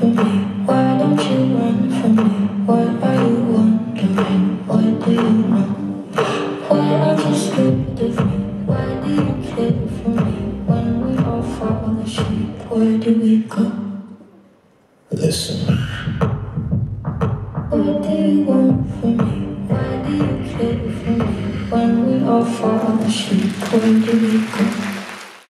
from me? Why don't you run from me? What are you wondering? What do you know? Why aren't you stupid of me? Why do you care for me? When we all fall asleep, where do we go? Listen. What do you want from me? Why do you care for me? When we all fall asleep, where do we go?